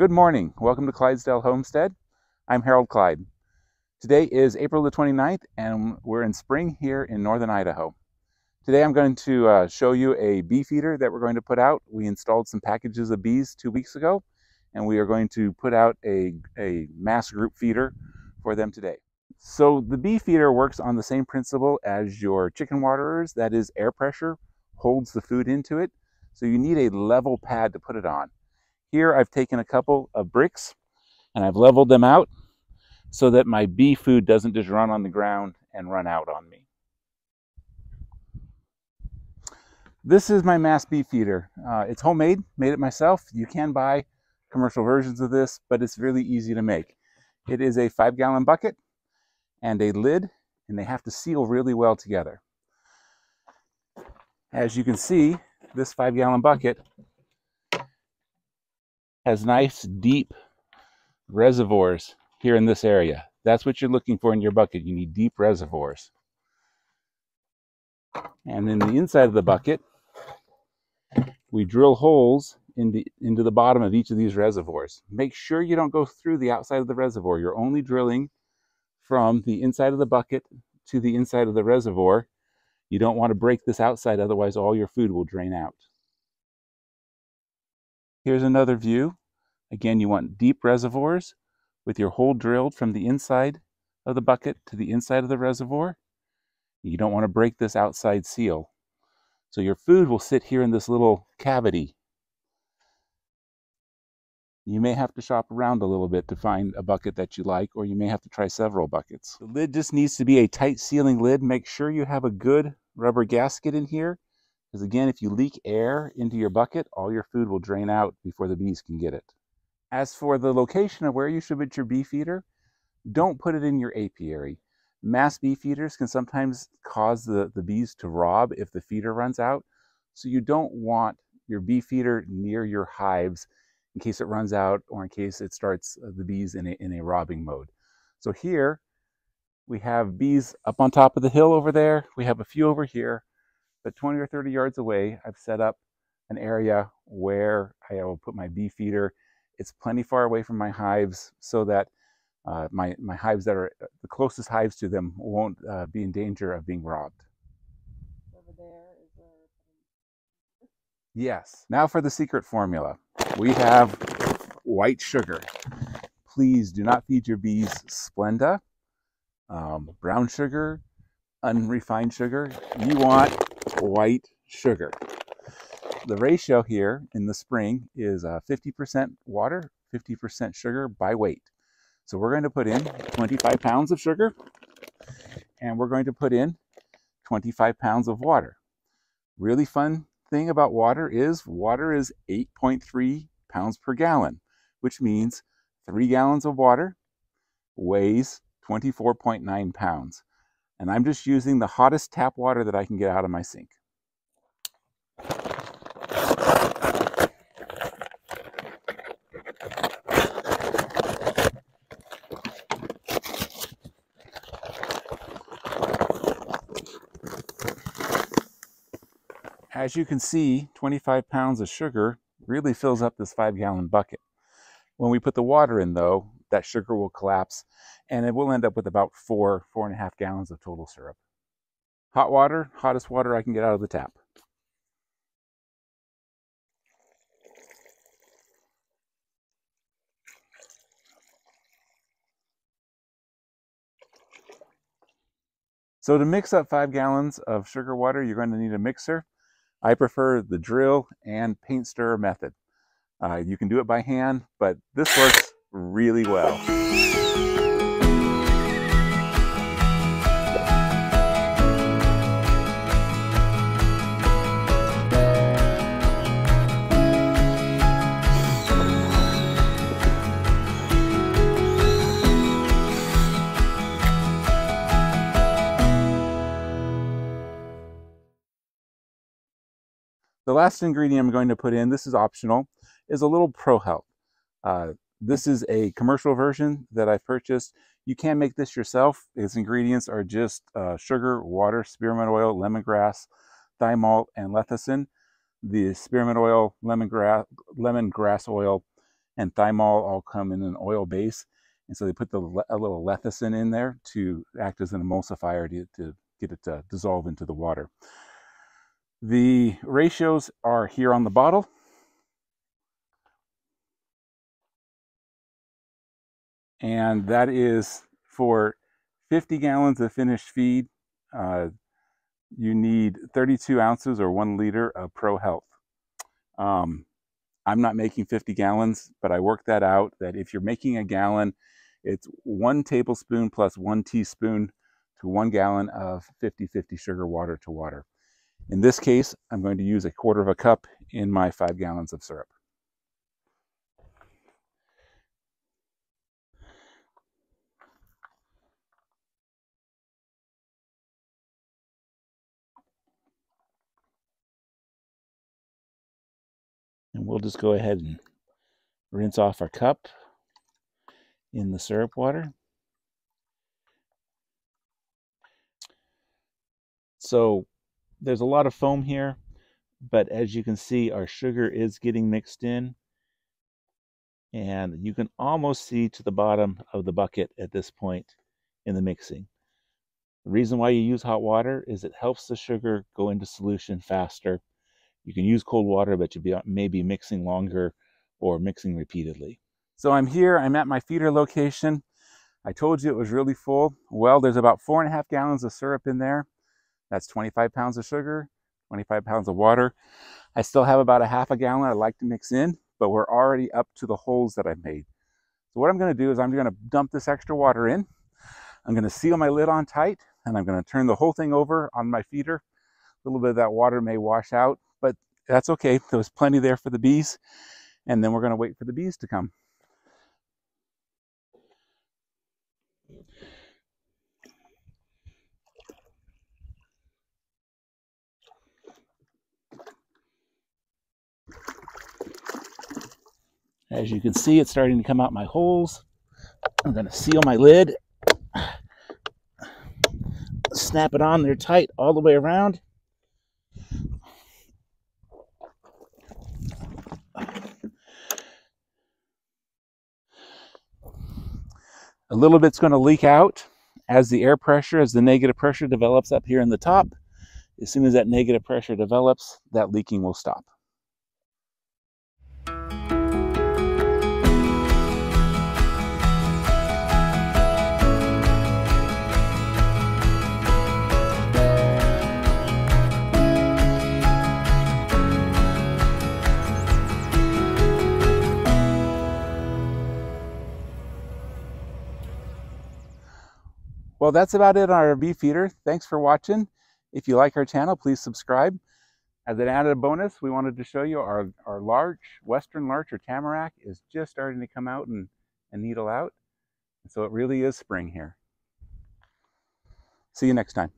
Good morning. Welcome to Clyde's Dale Homestead. I'm Harold Clyde. Today is April the 29th and we're in spring here in northern Idaho. Today I'm going to uh, show you a bee feeder that we're going to put out. We installed some packages of bees two weeks ago and we are going to put out a, a mass group feeder for them today. So the bee feeder works on the same principle as your chicken waterers, that is air pressure holds the food into it. So you need a level pad to put it on. Here I've taken a couple of bricks and I've leveled them out so that my bee food doesn't just run on the ground and run out on me. This is my mass bee feeder. Uh, it's homemade, made it myself. You can buy commercial versions of this, but it's really easy to make. It is a five gallon bucket and a lid, and they have to seal really well together. As you can see, this five gallon bucket has nice deep reservoirs here in this area. That's what you're looking for in your bucket. You need deep reservoirs. And then the inside of the bucket, we drill holes in the, into the bottom of each of these reservoirs. Make sure you don't go through the outside of the reservoir. You're only drilling from the inside of the bucket to the inside of the reservoir. You don't want to break this outside, otherwise all your food will drain out. Here's another view. Again, you want deep reservoirs with your hole drilled from the inside of the bucket to the inside of the reservoir. You don't want to break this outside seal. So your food will sit here in this little cavity. You may have to shop around a little bit to find a bucket that you like, or you may have to try several buckets. The lid just needs to be a tight sealing lid. Make sure you have a good rubber gasket in here because again, if you leak air into your bucket, all your food will drain out before the bees can get it. As for the location of where you should put your bee feeder, don't put it in your apiary. Mass bee feeders can sometimes cause the, the bees to rob if the feeder runs out. So you don't want your bee feeder near your hives in case it runs out or in case it starts uh, the bees in a, in a robbing mode. So here we have bees up on top of the hill over there. We have a few over here but 20 or 30 yards away, I've set up an area where I will put my bee feeder. It's plenty far away from my hives so that uh, my, my hives that are uh, the closest hives to them won't uh, be in danger of being robbed. Over there is a... Yes. Now for the secret formula. We have white sugar. Please do not feed your bees Splenda, um, brown sugar, unrefined sugar. You want white sugar. The ratio here in the spring is 50% uh, water, 50% sugar by weight. So we're going to put in 25 pounds of sugar and we're going to put in 25 pounds of water. Really fun thing about water is water is 8.3 pounds per gallon, which means three gallons of water weighs 24.9 pounds. And I'm just using the hottest tap water that I can get out of my sink. As you can see, 25 pounds of sugar really fills up this five gallon bucket. When we put the water in though, that sugar will collapse and it will end up with about four, four and a half gallons of total syrup. Hot water, hottest water I can get out of the tap. So to mix up five gallons of sugar water, you're going to need a mixer. I prefer the drill and paint stirrer method. Uh, you can do it by hand, but this works really well. The last ingredient I'm going to put in, this is optional, is a little Pro Health. Uh, this is a commercial version that I purchased. You can make this yourself. Its ingredients are just uh, sugar, water, spearmint oil, lemongrass, thymol, and lecithin. The spearmint oil, lemongrass, lemongrass oil and thymol all come in an oil base. And so they put the, a little lecithin in there to act as an emulsifier to, to get it to dissolve into the water. The ratios are here on the bottle. And that is for 50 gallons of finished feed, uh, you need 32 ounces or one liter of Pro Health. Um, I'm not making 50 gallons, but I worked that out that if you're making a gallon, it's one tablespoon plus one teaspoon to one gallon of 50-50 sugar water to water. In this case, I'm going to use a quarter of a cup in my five gallons of syrup. We'll just go ahead and rinse off our cup in the syrup water. So there's a lot of foam here, but as you can see, our sugar is getting mixed in. And you can almost see to the bottom of the bucket at this point in the mixing. The reason why you use hot water is it helps the sugar go into solution faster. You can use cold water, but you may be maybe mixing longer or mixing repeatedly. So I'm here, I'm at my feeder location. I told you it was really full. Well, there's about four and a half gallons of syrup in there. That's 25 pounds of sugar, 25 pounds of water. I still have about a half a gallon I'd like to mix in, but we're already up to the holes that I've made. So what I'm gonna do is I'm gonna dump this extra water in. I'm gonna seal my lid on tight and I'm gonna turn the whole thing over on my feeder. A little bit of that water may wash out, that's okay. There was plenty there for the bees. And then we're gonna wait for the bees to come. As you can see, it's starting to come out my holes. I'm going to seal my lid. Snap it on there tight all the way around. A little bit's going to leak out as the air pressure, as the negative pressure develops up here in the top. As soon as that negative pressure develops, that leaking will stop. Well, that's about it on our bee feeder. Thanks for watching. If you like our channel, please subscribe. As an added bonus, we wanted to show you our, our larch, western larch or tamarack is just starting to come out and, and needle out. So it really is spring here. See you next time.